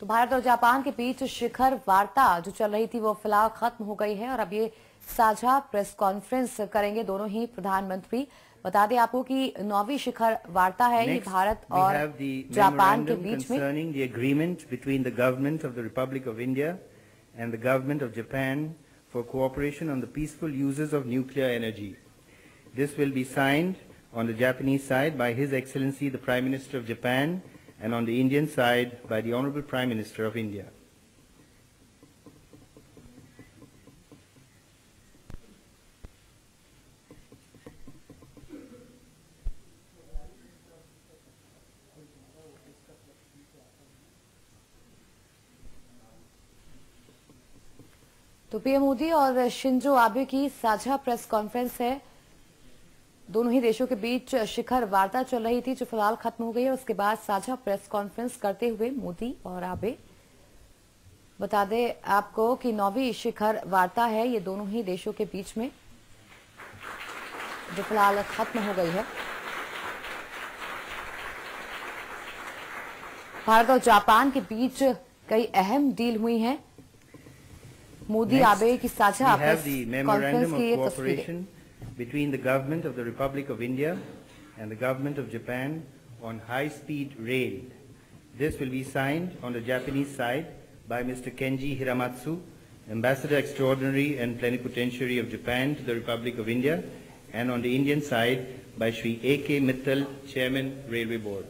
तो भारत और जापान के बीच शिखर वार्ता जो चल रही थी वो फ़िलहाल खत्म हो गई है और अब ये साझा प्रेस कॉन्फ्रेंस करेंगे दोनों ही प्रधानमंत्री। बता दें आपको कि नौवी शिखर वार्ता है ये भारत और जापान के बीच में। Agreement between the government of the republic of India and the government of Japan for cooperation on the peaceful uses of nuclear energy this will be signed on the Japanese side by his excellency the prime minister of Japan and on the Indian side by the Honorable Prime Minister of India. तो PM Modi और Shinzo आबे की साझा press conference है दोनों ही देशों के बीच शिखर वार्ता चल रही थी जो फ़िलहाल खत्म हो गई है। उसके बाद साझा प्रेस कॉन्फ्रेंस करते हुए मोदी और आबे। बता दें आपको कि नौवीं शिखर वार्ता है ये दोनों ही देशों के बीच में जो फ़िलहाल खत्म हो गई है। भारत और जापान के बीच कई अहम डील हुई हैं। मोदी आबे की साझा प्रेस कॉन्फ्रेंस की ये तस्वीरें। Between the government of the Republic of India and the government of Japan on high-speed rail. This will be signed on the Japanese side by Mr. Kenji Hiramatsu, Ambassador Extraordinary and Plenipotentiary of Japan to the Republic of India, and on the Indian side by Sri A.K. Mittal, Chairman, Railway Board.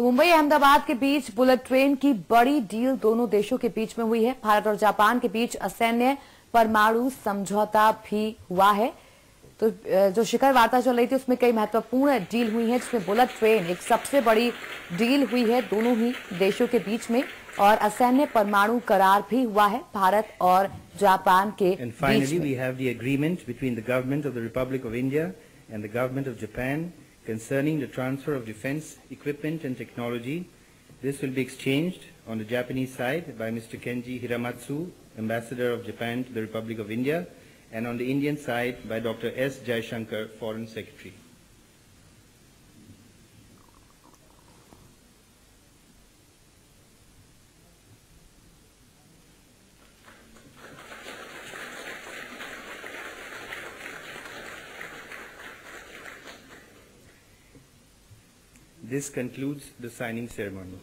तो मुंबई अहमदाबाद के बीच bullet train की बड़ी deal दोनों देशों के बीच में हुई है। भारत और जापान के बीच असैन्य परमाणु समझौता भी हुआ है। तो जो शिखर वार्ता चल रही थी उसमें कई महत्वपूर्ण डील हुई है जिसमें बुलेट ट्रेन एक सबसे बड़ी डील हुई है दोनों ही देशों के बीच में और असैन्य परमाणु करार भी हुआ है भारत और जापान के And बीच finally, में। we have the agreement between the government of the Republic of India and the government of Japan concerning the transfer of defense equipment and technology. This will be exchanged on the Japanese side by Mr. Kenji Hiramatsu, Ambassador of Japan to the Republic of India, and on the Indian side by Dr. S. Jaishankar, Foreign Secretary. This concludes the signing ceremony.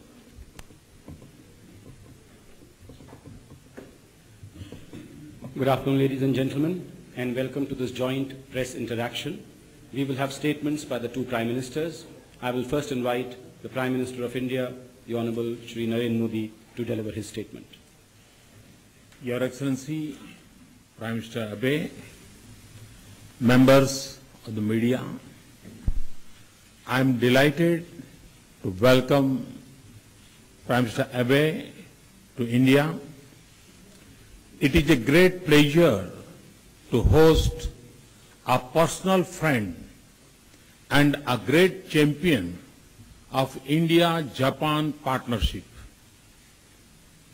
Good afternoon, ladies and gentlemen, and welcome to this joint press interaction. We will have statements by the two Prime Ministers. I will first invite the Prime Minister of India, the Honorable Shri Narendra Modi, to deliver his statement. Your Excellency, Prime Minister Abe, members of the media, I am delighted to welcome Prime Minister Abe to India. It is a great pleasure to host a personal friend and a great champion of India-Japan partnership.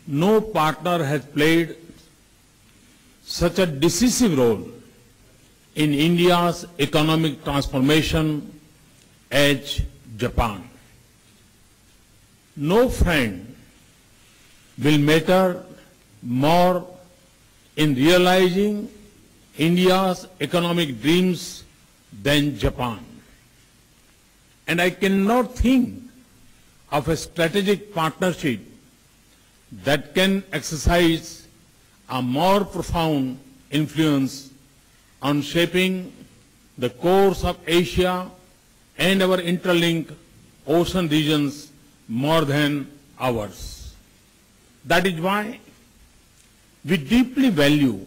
No partner has played such a decisive role in India's economic transformation as Japan. No friend will matter more in realizing India's economic dreams than Japan. And I cannot think of a strategic partnership that can exercise a more profound influence on shaping the course of Asia and our interlinked ocean regions more than ours. That is why we deeply value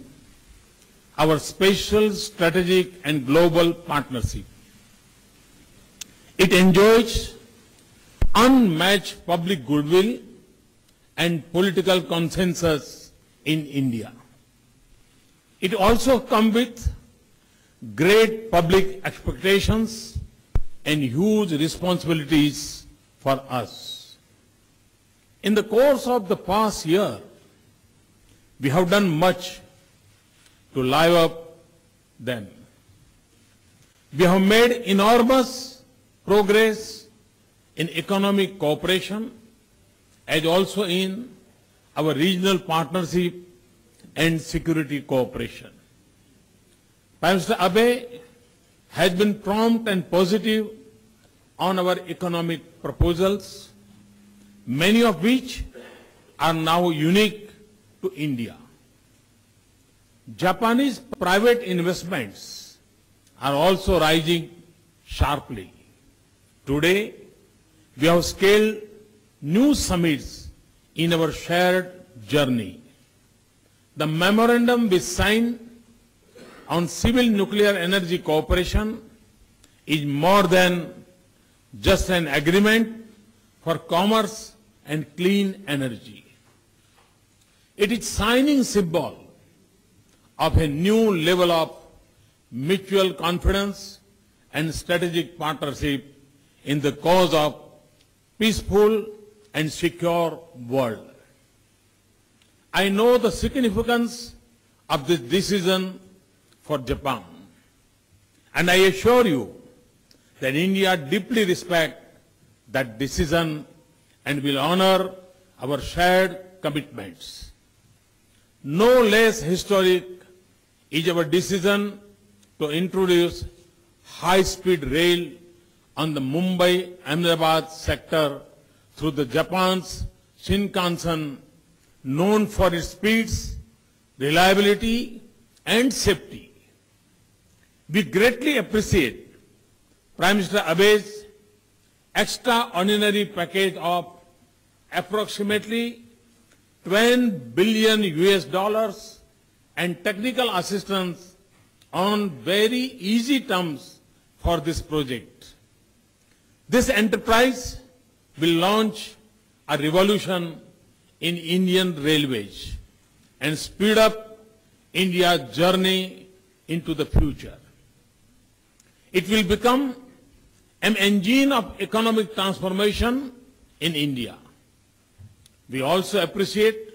our special strategic and global partnership. It enjoys unmatched public goodwill and political consensus in India. It also comes with great public expectations and huge responsibilities for us. In the course of the past year, we have done much to live up them. We have made enormous progress in economic cooperation as also in our regional partnership and security cooperation. Prime Minister Abe has been prompt and positive on our economic proposals, many of which are now unique to India. Japanese private investments are also rising sharply. Today, we have scaled new summits in our shared journey. The memorandum we signed on civil nuclear energy cooperation is more than just an agreement for commerce and clean energy. It is signing symbol of a new level of mutual confidence and strategic partnership in the cause of peaceful and secure world. I know the significance of this decision for Japan. And I assure you that India deeply respects that decision and will honor our shared commitments. No less historic is our decision to introduce high-speed rail on the Mumbai-Ahmedabad sector through the Japan's Shinkansen, known for its speeds, reliability, and safety. We greatly appreciate Prime Minister Abe's extraordinary package of approximately 10 billion US dollars and technical assistance on very easy terms for this project. This enterprise will launch a revolution in Indian railways and speed up India's journey into the future. It will become an engine of economic transformation in India. We also appreciate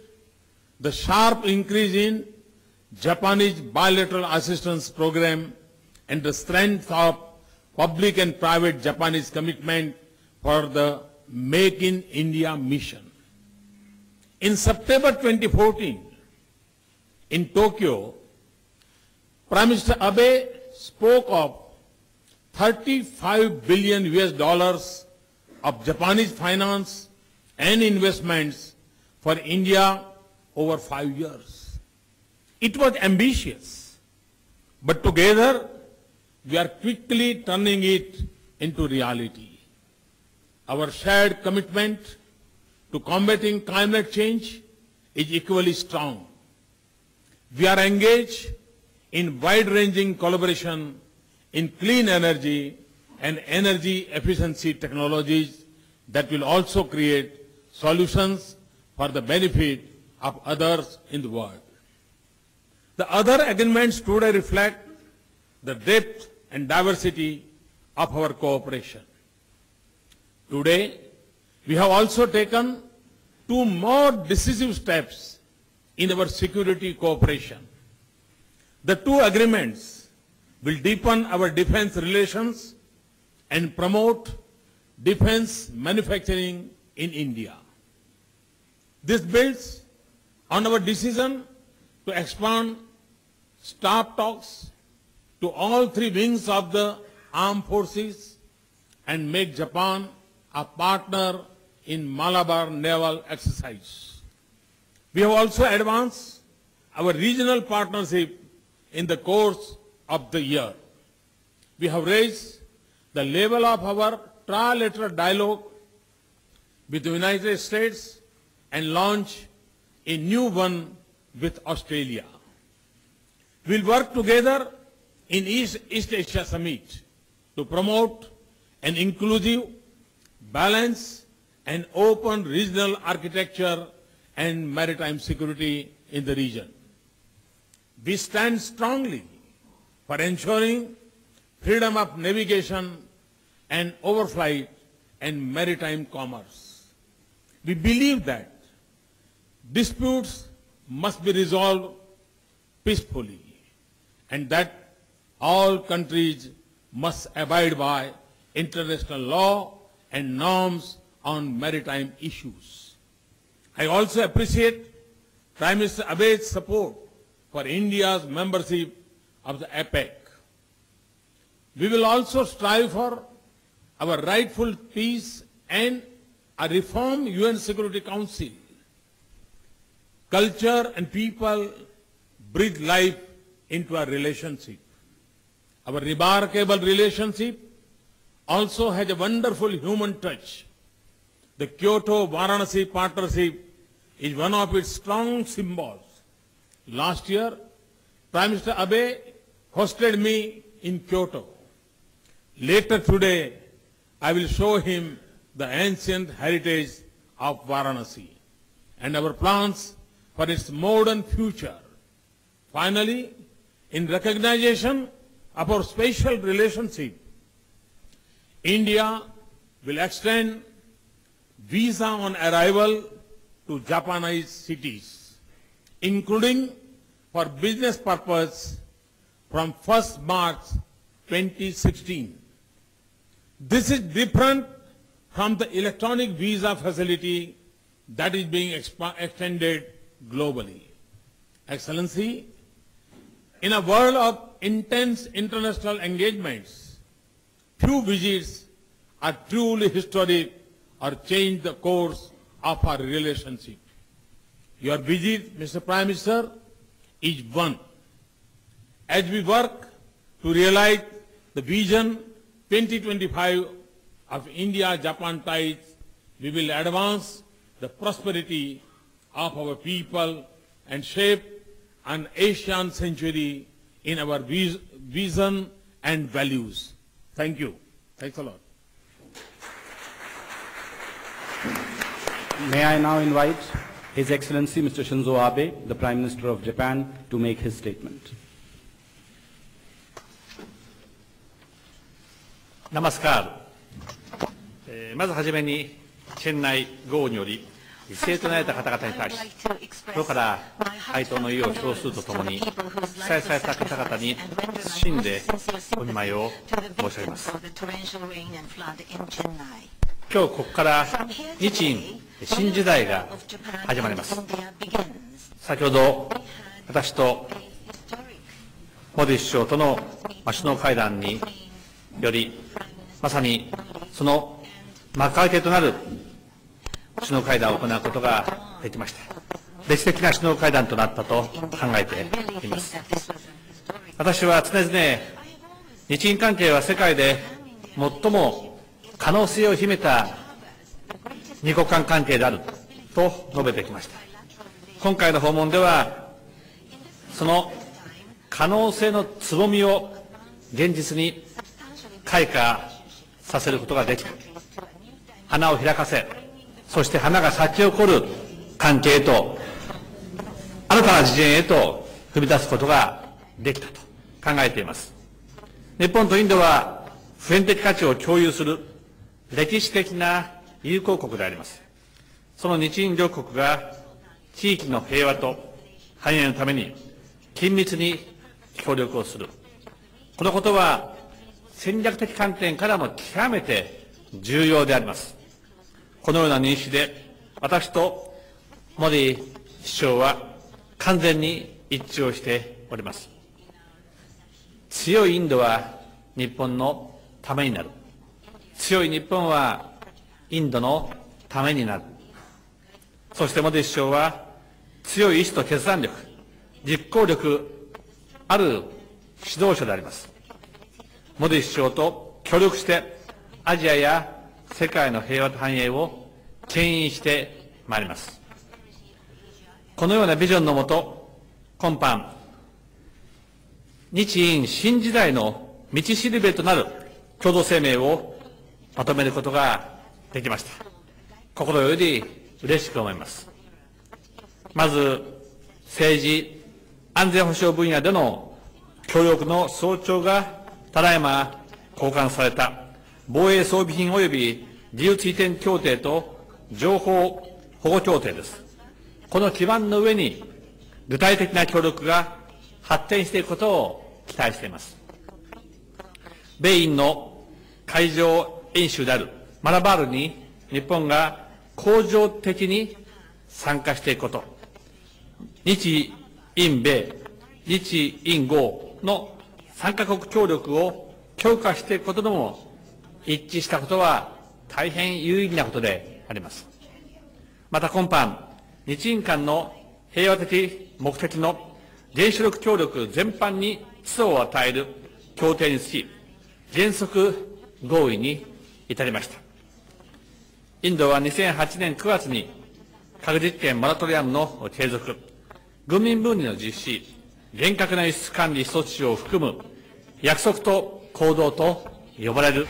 the sharp increase in Japanese bilateral assistance program and the strength of public and private Japanese commitment for the Make in India mission. In September 2014, in Tokyo, Prime Minister Abe spoke of 35 billion US dollars of Japanese finance and investments for India over five years. It was ambitious, but together we are quickly turning it into reality. Our shared commitment to combating climate change is equally strong. We are engaged in wide-ranging collaboration in clean energy and energy efficiency technologies that will also create solutions for the benefit of others in the world. The other agreements today reflect the depth and diversity of our cooperation. Today, we have also taken two more decisive steps in our security cooperation. The two agreements will deepen our defense relations and promote defense manufacturing in India. This builds on our decision to expand staff talks to all three wings of the armed forces and make Japan a partner in Malabar naval exercise. We have also advanced our regional partnership in the course of the year. We have raised the level of our trilateral dialogue with the United States and launched a new one with Australia. We'll work together in East, East Asia Summit to promote an inclusive, balanced and open regional architecture and maritime security in the region. We stand strongly for ensuring freedom of navigation and overflight and maritime commerce. We believe that disputes must be resolved peacefully and that all countries must abide by international law and norms on maritime issues. I also appreciate Prime Minister Abe's support for India's membership of the APEC. We will also strive for our rightful peace and a reformed UN Security Council. Culture and people breathe life into our relationship. Our remarkable relationship also has a wonderful human touch. The Kyoto-Varanasi partnership is one of its strong symbols. Last year, Prime Minister Abe hosted me in Kyoto. Later today, I will show him the ancient heritage of Varanasi and our plans for its modern future. Finally, in recognition of our special relationship, India will extend visa on arrival to Japanese cities, including for business purpose from 1st March 2016. This is different from the electronic visa facility that is being extended globally. Excellency, in a world of intense international engagements, few visits are truly historic or change the course of our relationship. Your visit, Mr. Prime Minister, is one. As we work to realize the vision 2025 of India-Japan ties, we will advance the prosperity of our people and shape an Asian century in our vision and values. Thank you. Thanks a lot. May I now invite His Excellency Mr. Shinzo Abe, the Prime Minister of Japan, to make his statement. ナマスカール、えーまずはじめに、チェン内豪雨により、犠牲となれた方々に対し、心から哀悼の意を表するとともに、被災された方々に謹んでお見舞いを申し上げます。今日ここから日印新時代が始まります。先ほど私とモディ首相とのまあ首脳会談により、まさにその幕開けとなる首脳会談を行うことができました。歴史的な首脳会談となったと考えています。私は常々、日印関係は世界で最も可能性を秘めた二国間関係であると述べてきました。今回の訪問では、その可能性のつぼみを現実に開花させることができた。花を開かせ、そして花が咲き誇る関係へと、新たな次元へと踏み出すことができたと考えています。日本とインドは普遍的価値を共有する歴史的な友好国であります。その日印両国が地域の平和と繁栄のために緊密に協力をする。このことは戦略的観点からも極めて重要であります。このような認識で私とモディ首相は完全に一致をしております。強いインドは日本のためになる。強い日本はインドのためになる。そしてモディ首相は強い意志と決断力、実行力ある指導者であります。モディ首相と協力してアジアや世界の平和と繁栄を牽引してまいります。このようなビジョンのもと、今般、日印新時代の道しるべとなる共同声明をまとめることができました。心より嬉しく思います。まず、政治、安全保障分野での協力の総長がただいま交換された防衛装備品及び自由追転協定と情報保護協定です。この基盤の上に具体的な協力が発展していくことを期待しています。米印の海上演習であるマラバールに日本が恒常的に参加していくこと、日印米、日印豪の3カ国協力を強化していくことでも一致したことは大変有意義なことであります。また今般、日印間の平和的目的の原子力協力全般に基礎を与える協定につき、原則合意に至りました。インドは2008年9月に核実験モラトリアムの継続、軍民分離の実施、厳格な輸出管理措置を含む約束と行動と呼ばれる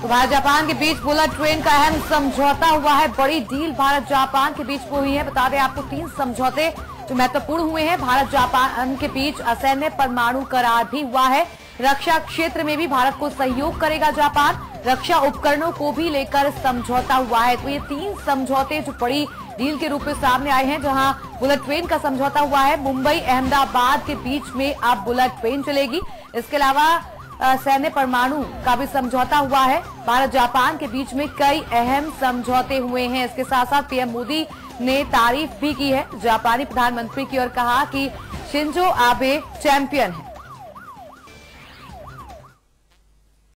तो Bharat Japan के बीच bullet train का अहम समझौता हुआ है बड़ी deal Bharat Japan के बीच हुई है बता दें आपको तीन समझौते जो महत्वपूर्ण हुए हैं भारत जापान के बीच असैन्य परमाणु करार भी हुआ है रक्षा क्षेत्र में भी भारत को सहयोग करेगा जापान रक्षा उपकरणों को भी लेकर समझौता हुआ है तो ये तीन समझौते जो बड़ी डील के रूप में सामने आए हैं, जहाँ बुलेट ट्रेन का समझौता हुआ है। मुंबई, अहमदाबाद के बीच में अब बुलेट ट्रेन चलेगी। इसके अलावा सैन्य परमाणु का भी समझौता हुआ है। भारत, जापान के बीच में कई अहम समझौते हुए हैं। इसके साथ साथ पीएम मोदी ने तारीफ़ भी की है। जापानी प्रधानमंत्री की और कहा कि शिंजो आबे चैंपियन है।